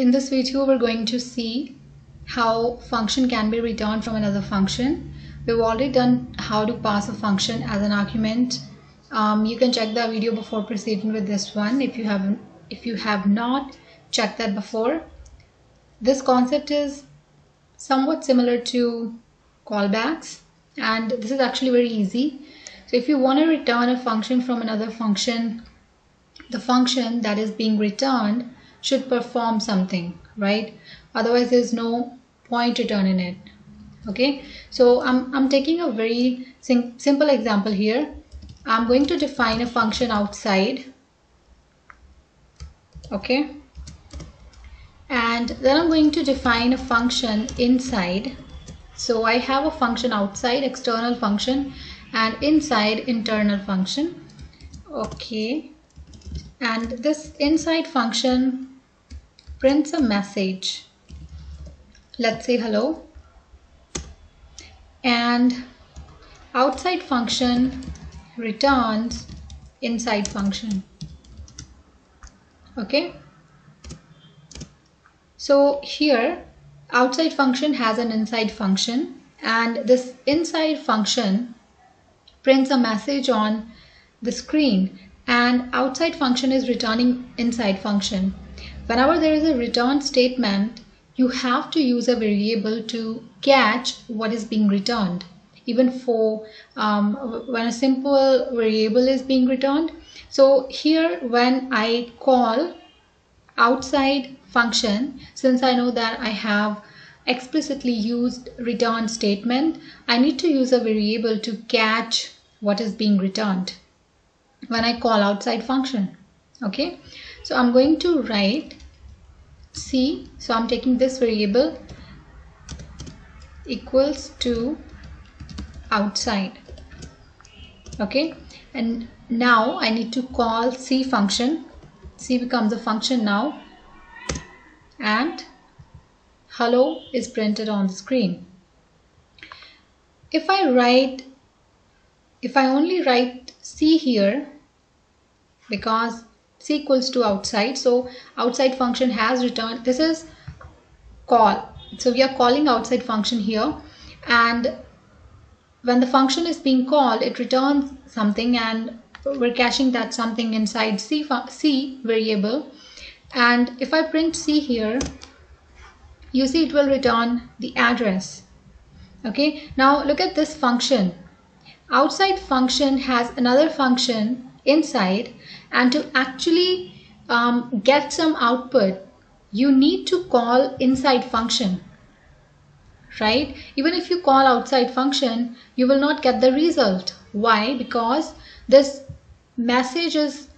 in this video we're going to see how function can be returned from another function. We've already done how to pass a function as an argument. Um, you can check that video before proceeding with this one if you haven't if you have not checked that before. This concept is somewhat similar to callbacks and this is actually very easy. So if you want to return a function from another function, the function that is being returned should perform something, right? Otherwise there's no point returning it. Okay, so I'm, I'm taking a very sim simple example here. I'm going to define a function outside okay and then I'm going to define a function inside so I have a function outside external function and inside internal function okay and this inside function prints a message. Let's say hello. And outside function returns inside function. Okay? So here outside function has an inside function. And this inside function prints a message on the screen. And outside function is returning inside function whenever there is a return statement you have to use a variable to catch what is being returned. Even for um, when a simple variable is being returned. So here when I call outside function, since I know that I have explicitly used return statement, I need to use a variable to catch what is being returned when I call outside function. Okay, so I'm going to write C. So I'm taking this variable equals to outside. Okay, and now I need to call C function C becomes a function now and hello is printed on the screen if I write if I only write C here because C equals to outside. So outside function has returned. This is call. So we are calling outside function here. And when the function is being called it returns something and we're caching that something inside C, C variable. And if I print C here you see it will return the address. Okay? Now look at this function. Outside function has another function inside and to actually um, get some output you need to call inside function right? Even if you call outside function you will not get the result. Why? Because this message is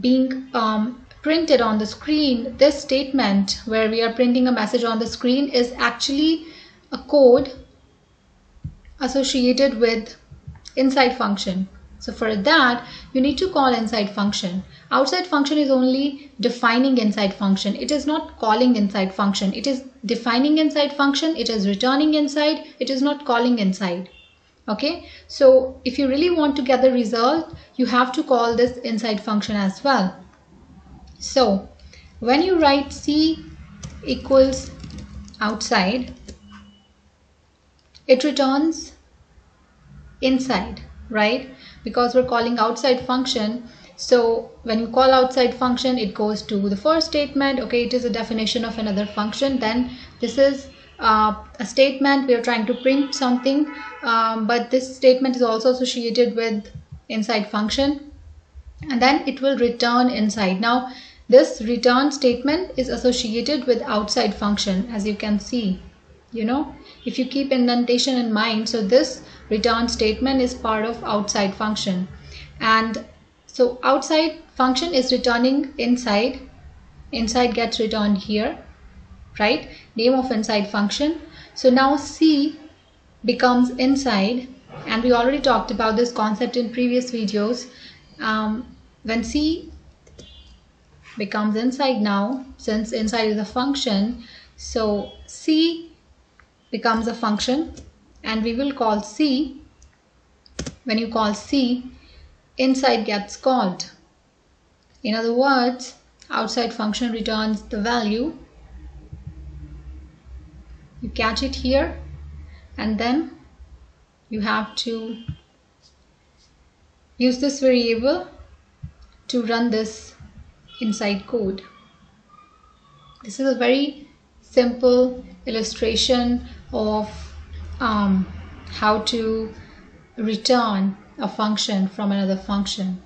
being um, printed on the screen, this statement where we are printing a message on the screen is actually a code associated with inside function. So for that, you need to call inside function. Outside function is only defining inside function. It is not calling inside function. It is defining inside function. It is returning inside. It is not calling inside okay so if you really want to get the result you have to call this inside function as well so when you write c equals outside it returns inside right? Because we're calling outside function. So when you call outside function it goes to the first statement. Okay it is a definition of another function. Then this is uh, a statement. We are trying to print something. Um, but this statement is also associated with inside function. And then it will return inside. Now this return statement is associated with outside function as you can see you know? If you keep indentation in mind so this return statement is part of outside function. And so outside function is returning inside. Inside gets returned here right? Name of inside function. So now C becomes inside. And we already talked about this concept in previous videos. Um, when C becomes inside now since inside is a function so C becomes a function and we will call C when you call C inside gets called in other words outside function returns the value you catch it here and then you have to use this variable to run this inside code. This is a very simple illustration of um, how to return a function from another function.